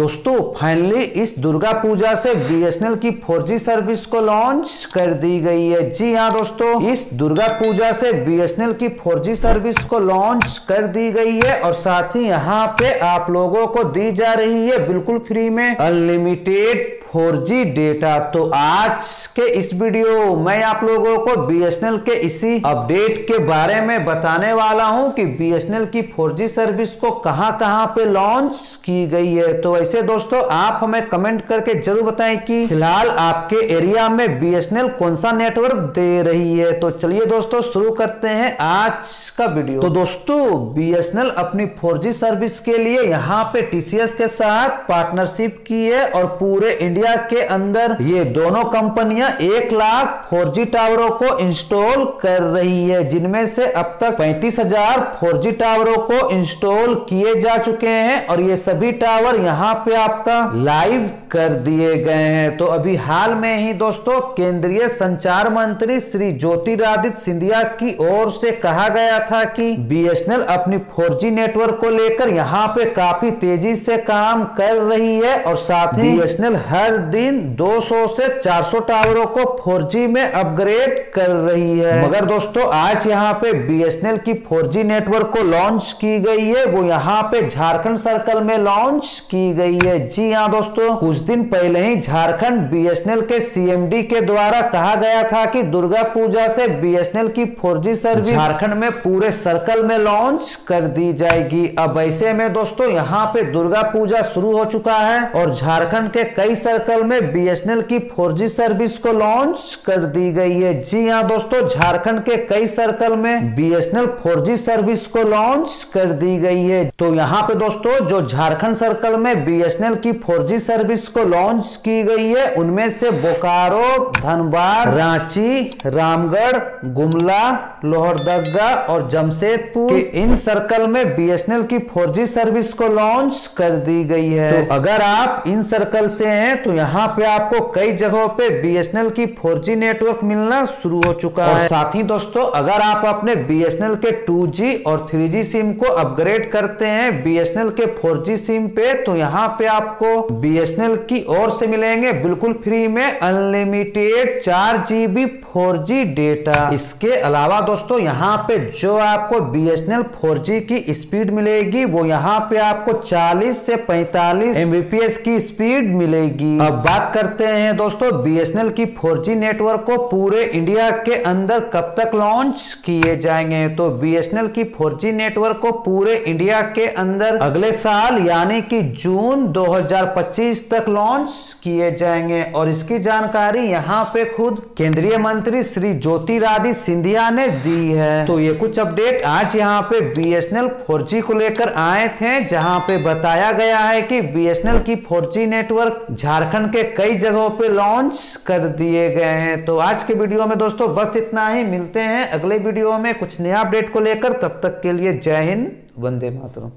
दोस्तों फाइनली इस दुर्गा पूजा से बीएसएनएल की 4G सर्विस को लॉन्च कर दी गई है। जी हाँ दोस्तों, इस दुर्गा पूजा से बीएसएनएल की 4G सर्विस को लॉन्च कर दी गई है और साथ ही यहाँ पे आप लोगों को दी जा रही है बिल्कुल फ्री में अनलिमिटेड 4G डेटा तो आज के इस वीडियो मैं आप लोगों को बीएसएनएल के इसी अपडेट के बारे में बताने वाला हूँ कि बीएसएनएल की 4G सर्विस को कहाँ कहाँ पे लॉन्च की गई है। तो दोस्तों, आप हमें कमेंट करके ज़रूर बताएँ कि फ़िलहाल आपके एरिया में बीएसएनएल कौन सा नेटवर्क दे रही है। तो चलिए दोस्तों, शुरू करते हैं आज का वीडियो तो दोस्तों बीएसएनएल अपनी 4G सर्विस के लिए यहाँ पे टीसीएस के साथ पार्टनरशिप की है और पूरे इंडिया के अंदर ये दोनों कंपनियाँ एक लाख फोर टावरों को इंस्टॉल कर रही है, जिनमें से अब तक पैंतीस हज़ार फोर टावरों को इंस्टॉल किए जा चुके हैं और ये सभी टावर यहाँ पे आपका लाइव कर दिए गए हैं। तो अभी हाल में ही दोस्तों, केंद्रीय संचार मंत्री श्री ज्योतिरादित्य सिंधिया की ओर से कहा गया था कि बीएसएनएल अपनी 4G नेटवर्क को लेकर यहाँ पे काफ़ी तेज़ी से काम कर रही है और साथ ही बीएसएनएल हर दिन 200 से 400 टावरों को 4G में अपग्रेड कर रही है। मगर दोस्तों, आज यहाँ पे बीएसएनएल की 4G नेटवर्क को लॉन्च की गई है। वो यहाँ पे झारखंड सर्कल में लॉन्च की गई है। जी हाँ दोस्तों, कुछ दिन पहले ही झारखंड बीएसएनएल के सीएमडी के द्वारा कहा गया था कि दुर्गा पूजा से बीएसएनएल की 4G सर्विस झारखंड में पूरे सर्कल में लॉन्च कर दी जाएगी। अब ऐसे में दोस्तों, यहाँ पे दुर्गा पूजा शुरू हो चुका है और झारखंड के कई सर्कल में बीएसएनएल की 4G सर्विस को लॉन्च कर दी गई है। जी हाँ दोस्तों, झारखंड के कई सर्कल में बीएसएनएल 4G सर्विस को लॉन्च कर दी गई है। तो यहाँ पे दोस्तों, जो झारखंड सर्कल में बीएसएनएल की 4G सर्विस को लॉन्च की गई है। उनमें से बोकारो, धनबाद, रांची, रामगढ़, गुमला लोहरदगा और जमशेदपुर इन सर्कल में बीएसएनएल की 4G सर्विस को लॉन्च कर दी गई है। तो अगर आप इन सर्कल से हैं तो यहाँ पे आपको कई जगहों पे बीएसएनएल की 4G नेटवर्क मिलना शुरू हो चुका है। साथ ही दोस्तों, अगर आप अपने बीएसएनएल के 2G और 3G सिम को अपग्रेड करते हैं बीएसएनएल के 4G सिम पे तो यहाँ पे आपको बीएसएनएल की ओर से मिलेंगे बिल्कुल फ्री में अनलिमिटेड चार जीबी फोर जी डेटा इसके अलावा दोस्तों, यहाँ पे जो आपको बीएसएनएल 4G की स्पीड मिलेगी, वो यहाँ पे आपको 40 से 45 एमबीपीएस की स्पीड मिलेगी। अब बात करते हैं दोस्तों बीएसएनएल की 4G नेटवर्क को पूरे इंडिया के अंदर कब तक लॉन्च किए जाएँगे? तो बीएसएनएल की 4G नेटवर्क को पूरे इंडिया के अंदर अगले साल, यानी कि जून 2025 तक लॉन्च किए जाएँगे और इसकी जानकारी यहाँ पे खुद केंद्रीय मंत्री श्री ज्योतिरादित्य सिंधिया ने दी है। तो ये कुछ अपडेट आज यहाँ पे बीएसएनएल 4G को लेकर आए थे, जहाँ पे बताया गया है कि बीएसएनएल की 4G नेटवर्क झारखंड के कई जगहों पे लॉन्च कर दिए गए हैं। तो आज के वीडियो में दोस्तों बस इतना ही। मिलते हैं अगले वीडियो में कुछ नया अपडेट को लेकर। तब तक के लिए जय हिंद, वंदे मातरम।